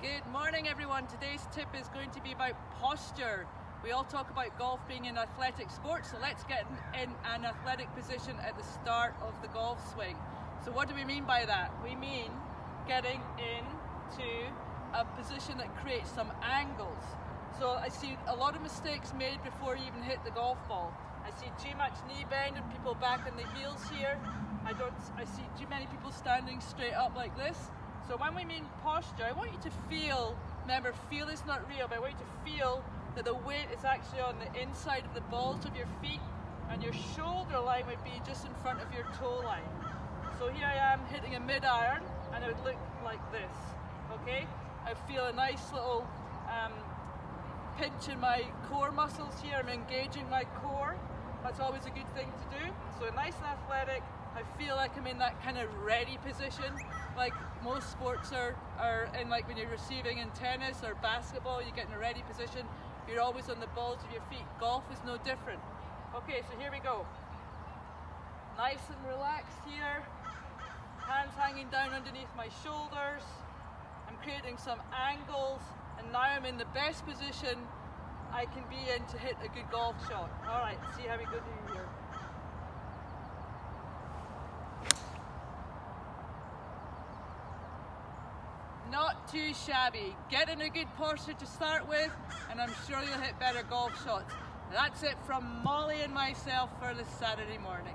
Good morning, everyone. Today's tip is going to be about posture. We all talk about golf being an athletic sport, so let's get in an athletic position at the start of the golf swing. So, what do we mean by that? We mean getting into a position that creates some angles. So, I see a lot of mistakes made before you even hit the golf ball. I see too much knee bend and people back on the heels here. I don't. I see too many people standing straight up like this. So when we mean posture, I want you to feel, remember, feel is not real, but I want you to feel that the weight is actually on the inside of the balls of your feet and your shoulder line would be just in front of your toe line. So here I am hitting a mid iron and it would look like this, okay? I feel a nice little um, pinch in my core muscles here. I'm engaging my core. That's always a good thing to do. So a nice and athletic. I feel like I'm in that kind of ready position like most sports are, are in like when you're receiving in tennis or basketball, you get in a ready position, you're always on the balls of your feet. Golf is no different. Okay, so here we go. Nice and relaxed here. Hands hanging down underneath my shoulders. I'm creating some angles and now I'm in the best position I can be in to hit a good golf shot. Alright, see how we go here. Not too shabby. Get in a good posture to start with, and I'm sure you'll hit better golf shots. That's it from Molly and myself for this Saturday morning.